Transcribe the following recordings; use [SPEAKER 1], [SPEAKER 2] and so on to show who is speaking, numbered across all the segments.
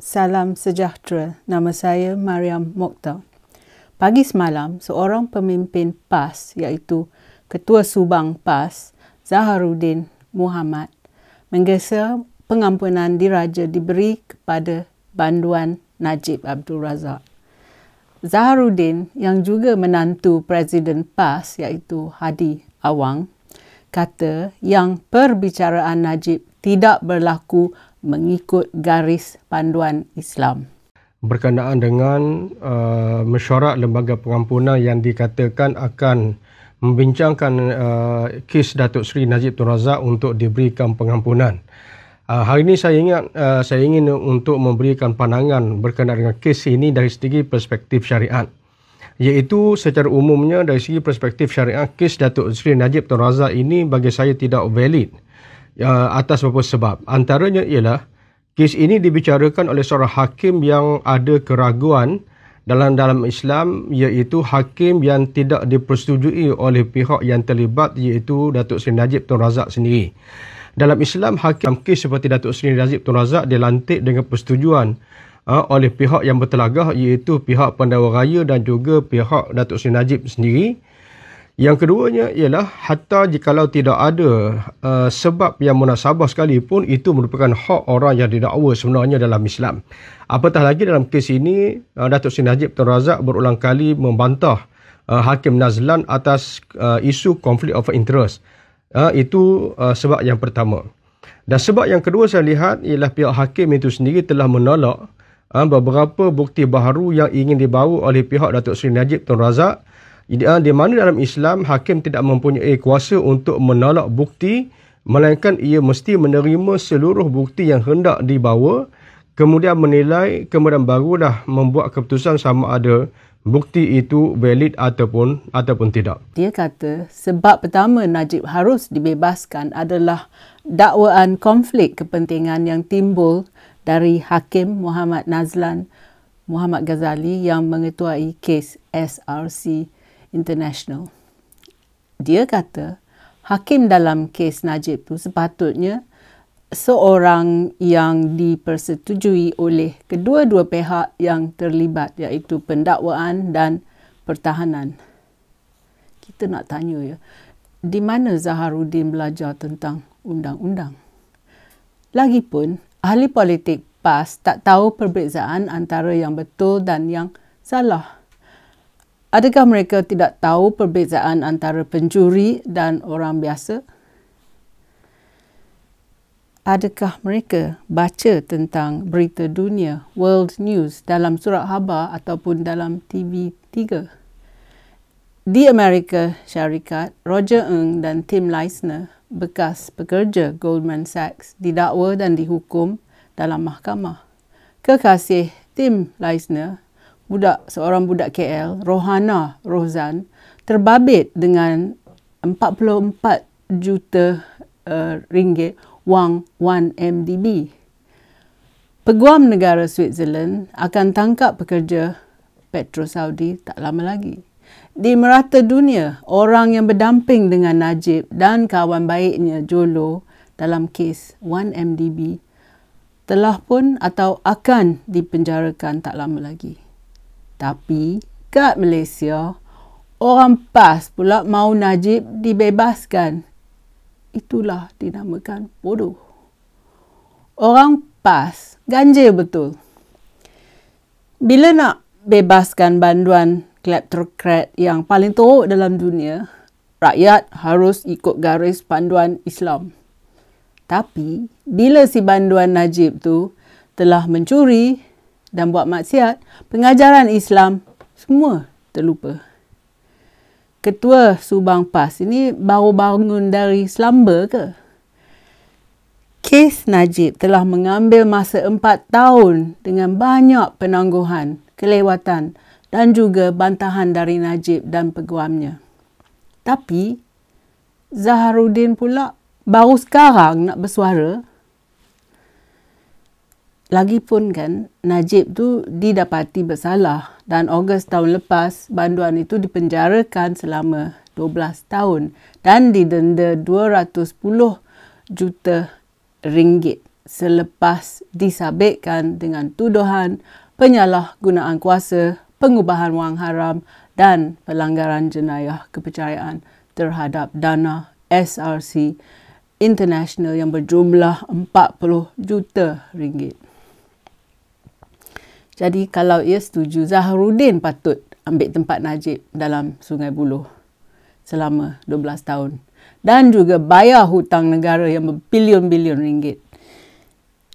[SPEAKER 1] Salam sejahtera. Nama saya Mariam Mokhtar. Pagi semalam, seorang pemimpin PAS iaitu Ketua Subang PAS, Zaharuddin Muhammad, menggesa pengampunan diraja diberi kepada banduan Najib Abdul Razak. Zaharuddin yang juga menantu Presiden PAS iaitu Hadi Awang kata yang perbicaraan Najib tidak berlaku mengikut garis panduan Islam.
[SPEAKER 2] Berkenaan dengan uh, mesyuarat lembaga pengampunan yang dikatakan akan membincangkan uh, kes Datuk Seri Najib Tun Razak untuk diberikan pengampunan. Uh, hari ini saya ingat uh, saya ingin untuk memberikan pandangan berkenaan dengan kes ini dari segi perspektif syariat. Iaitu secara umumnya dari segi perspektif syariat kes Datuk Seri Najib Tun Razak ini bagi saya tidak valid uh, atas beberapa sebab. Antaranya ialah kes ini dibicarakan oleh seorang hakim yang ada keraguan dalam dalam Islam iaitu hakim yang tidak dipersetujui oleh pihak yang terlibat iaitu Datuk Seri Najib Tun Razak sendiri. Dalam Islam hakim kes seperti Datuk Seri Najib Tun Razak dilantik dengan persetujuan uh, oleh pihak yang bertelagah iaitu pihak Pendakwa Raya dan juga pihak Datuk Seri Najib sendiri yang keduanya ialah hatta jikalau tidak ada uh, sebab yang munasabah sekalipun itu merupakan hak orang yang didakwa sebenarnya dalam Islam. Apatah lagi dalam kes ini uh, Datuk Seri Najib Tun Razak berulang kali membantah uh, Hakim Nazlan atas uh, isu konflik of interest. Uh, itu uh, sebab yang pertama. Dan sebab yang kedua saya lihat ialah pihak hakim itu sendiri telah menolak beberapa bukti baharu yang ingin dibawa oleh pihak Datuk Seri Najib Tun Razak Ah, di mana dalam Islam hakim tidak mempunyai kuasa untuk menolak bukti melainkan ia mesti menerima seluruh bukti yang hendak dibawa kemudian menilai kemudian barulah membuat keputusan sama ada bukti itu valid ataupun ataupun tidak.
[SPEAKER 1] Dia kata sebab pertama Najib harus dibebaskan adalah dakwaan konflik kepentingan yang timbul dari Hakim Muhammad Nazlan Muhammad Ghazali yang mengetuai kes SRC International. Dia kata hakim dalam kes Najib tu sepatutnya seorang yang dipersetujui oleh kedua-dua pihak yang terlibat iaitu pendakwaan dan pertahanan. Kita nak tanya ya, di mana Zaharuddin belajar tentang undang-undang? Lagipun, ahli politik PAS tak tahu perbezaan antara yang betul dan yang salah. Adakah mereka tidak tahu perbezaan antara pencuri dan orang biasa? Adakah mereka baca tentang berita dunia, world news dalam surat khabar ataupun dalam TV3? Di Amerika Syarikat, Roger Ng dan Tim Leisner, bekas pekerja Goldman Sachs, didakwa dan dihukum dalam mahkamah. Kekasih Tim Leisner budak seorang budak KL Rohana Rozan terbabit dengan 44 juta uh, ringgit wang 1 MDB. Peguam negara Switzerland akan tangkap pekerja Petro Saudi tak lama lagi. Di merata dunia, orang yang berdamping dengan Najib dan kawan baiknya Jolo dalam kes 1 MDB telah pun atau akan dipenjarakan tak lama lagi. Tapi kat Malaysia, orang PAS pula mau Najib dibebaskan. Itulah dinamakan bodoh. Orang PAS ganjil betul. Bila nak bebaskan banduan kleptokrat yang paling teruk dalam dunia, rakyat harus ikut garis panduan Islam. Tapi, bila si banduan Najib tu telah mencuri, dan buat maksiat, pengajaran Islam semua terlupa. Ketua Subang PAS ini baru bangun dari slumber ke? Kes Najib telah mengambil masa empat tahun dengan banyak penangguhan, kelewatan dan juga bantahan dari Najib dan peguamnya. Tapi, Zaharuddin pula baru sekarang nak bersuara Lagipun kan Najib tu didapati bersalah dan Ogos tahun lepas banduan itu dipenjarakan selama 12 tahun dan didenda 210 juta ringgit selepas disabitkan dengan tuduhan penyalahgunaan kuasa, pengubahan wang haram dan pelanggaran jenayah kepercayaan terhadap dana SRC International yang berjumlah 40 juta ringgit. Jadi kalau ia setuju, Zaharuddin patut ambil tempat Najib dalam Sungai Buloh selama 12 tahun. Dan juga bayar hutang negara yang berbilion-bilion ringgit.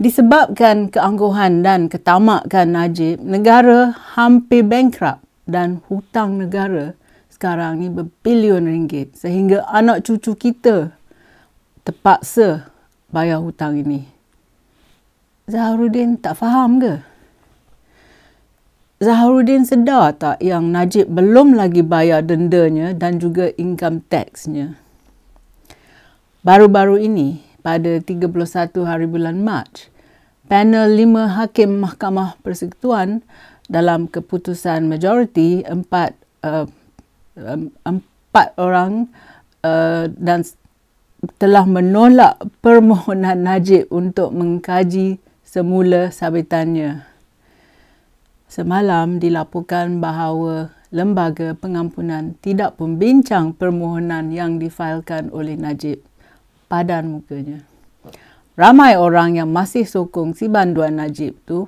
[SPEAKER 1] Disebabkan keangkuhan dan ketamakan Najib, negara hampir bankrupt dan hutang negara sekarang ni berbilion ringgit. Sehingga anak cucu kita terpaksa bayar hutang ini. Zaharuddin tak faham ke? Zaharuddin sedar tak yang Najib belum lagi bayar dendanya dan juga income taxnya. Baru-baru ini, pada 31 hari bulan Mac, panel lima hakim Mahkamah Persekutuan dalam keputusan majoriti empat uh, empat orang uh, dan telah menolak permohonan Najib untuk mengkaji semula sabitannya. Semalam dilaporkan bahawa lembaga pengampunan tidak membincang permohonan yang difailkan oleh Najib padan mukanya. Ramai orang yang masih sokong si banduan Najib tu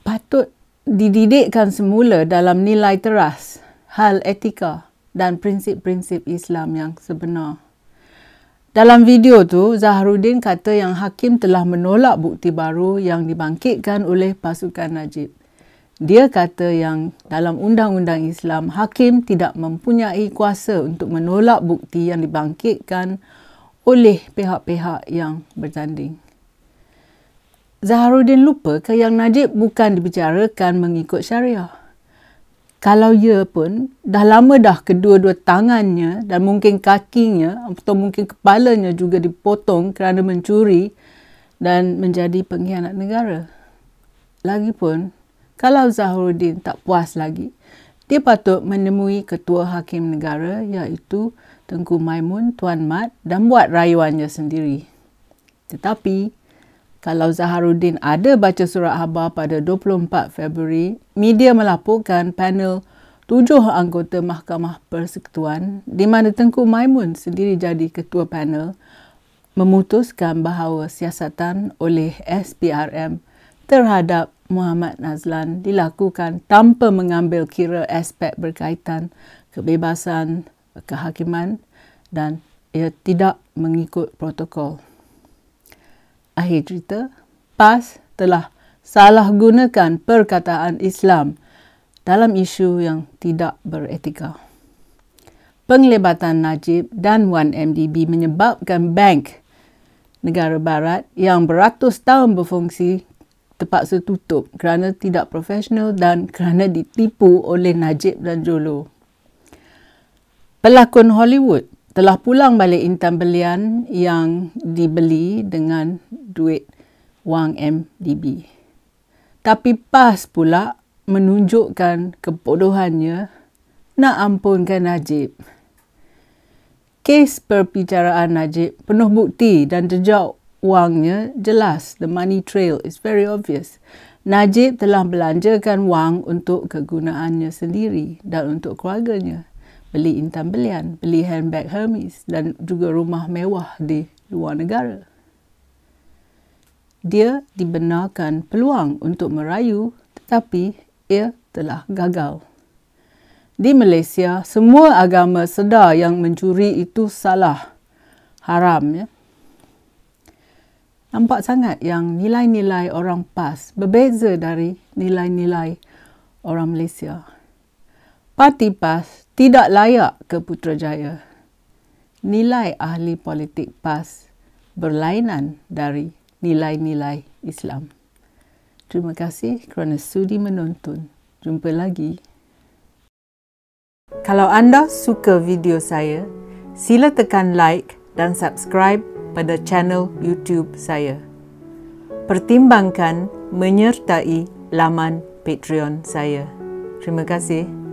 [SPEAKER 1] patut dididikkan semula dalam nilai teras, hal etika dan prinsip-prinsip Islam yang sebenar. Dalam video tu, Zaharuddin kata yang hakim telah menolak bukti baru yang dibangkitkan oleh pasukan Najib. Dia kata yang dalam undang-undang Islam, hakim tidak mempunyai kuasa untuk menolak bukti yang dibangkitkan oleh pihak-pihak yang bertanding. Zaharuddin lupa ke yang Najib bukan dibicarakan mengikut syariah kalau ia pun dah lama dah kedua-dua tangannya dan mungkin kakinya atau mungkin kepalanya juga dipotong kerana mencuri dan menjadi pengkhianat negara. Lagipun, kalau Zaharuddin tak puas lagi, dia patut menemui ketua hakim negara iaitu Tengku Maimun Tuan Mat dan buat rayuannya sendiri. Tetapi, kalau Zaharuddin ada baca surat khabar pada 24 Februari, media melaporkan panel tujuh anggota Mahkamah Persekutuan di mana Tengku Maimun sendiri jadi ketua panel memutuskan bahawa siasatan oleh SPRM terhadap Muhammad Nazlan dilakukan tanpa mengambil kira aspek berkaitan kebebasan kehakiman dan ia tidak mengikut protokol. Akhir cerita, PAS telah salah gunakan perkataan Islam dalam isu yang tidak beretika. Penglibatan Najib dan 1MDB menyebabkan bank negara barat yang beratus tahun berfungsi terpaksa tutup kerana tidak profesional dan kerana ditipu oleh Najib dan Jolo. Pelakon Hollywood telah pulang balik intan belian yang dibeli dengan duit wang MDB. Tapi PAS pula menunjukkan kebodohannya nak ampunkan Najib. Kes perbicaraan Najib penuh bukti dan jejak wangnya jelas. The money trail is very obvious. Najib telah belanjakan wang untuk kegunaannya sendiri dan untuk keluarganya beli intan belian, beli handbag Hermes dan juga rumah mewah di luar negara. Dia dibenarkan peluang untuk merayu tetapi ia telah gagal. Di Malaysia, semua agama sedar yang mencuri itu salah, haram. Ya? Nampak sangat yang nilai-nilai orang PAS berbeza dari nilai-nilai orang Malaysia. Parti PAS tidak layak ke Putrajaya. Nilai ahli politik PAS berlainan dari nilai-nilai Islam. Terima kasih kerana sudi menonton. Jumpa lagi. Kalau anda suka video saya, sila tekan like dan subscribe pada channel YouTube saya. Pertimbangkan menyertai laman Patreon saya. Terima kasih.